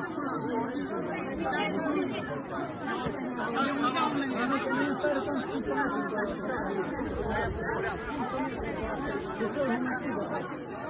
哎呀，我操！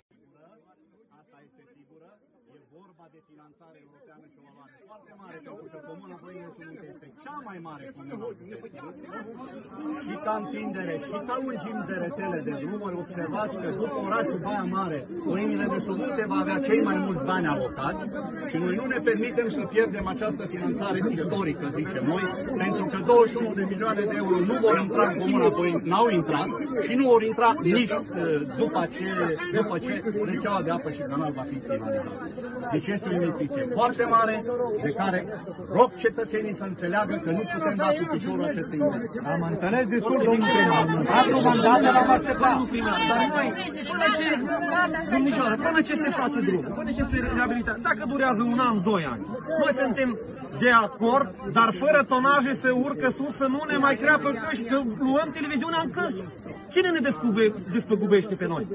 vorba de finanțare europeană și o valoare foarte mare, pentru că Comuna Voinești Munte este cea mai mare comună. Și ca întindere, și ca lungimi de rețele de drumuri, observați că după orașul Baia Mare, Coinile de Subunte va avea cei mai mulți bani alocați și noi nu ne permitem să pierdem această finanțare istorică, zicem noi, pentru că 21 de milioane de euro nu vor intra în Comuna Voinești, n-au intrat și nu vor intra nici uh, după ce, după ce rețeaua de apă și canal va fi finalizată. Deci este o investiție foarte mare de care rog cetățenii să înțeleagă că nu putem da cu piciorul acestei investiții. Am înțeles destul, domnul primar. Patru mandate l-am așteptat. Domnul primar, dar noi, până ce, domnișoară, până ce se face drumul, până ce se reabilitează, dacă durează un an, doi ani, noi suntem de acord, dar fără tonaje se urcă sus să nu ne mai crea pe căști, că luăm televiziunea în căști. Cine ne descube, despăgubește pe noi?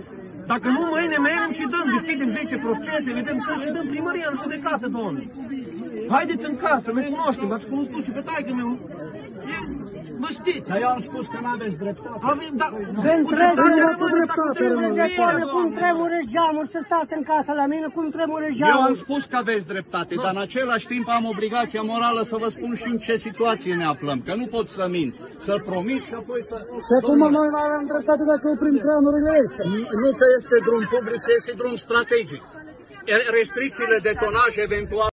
Dacă nu, mâine mergem și dăm, deschidem 10 procese, vedem că și dăm primăria în judecată, domnule. Haideți în casă, ne cunoaștem, ați cunoscut și pe taică meu. E, Vă știți. Dar eu am spus că nu aveți dreptate. Avem, da, De întregi Dacă nu rămâne, dreptate, dacă rămâne. trebuie, Doamne, cum doamne. tremură geamuri să stați în casă la mine, cum tremură Eu am geamuri. spus că aveți dreptate, dar în același timp am obligația morală să vă spun și în ce situație ne aflăm, că nu pot să mint, să promit și apoi să... Și cum noi nu avem dreptate dacă oprim trenurile astea? Nu că este drum public, este drum strategic. Restricțiile de tonaj eventual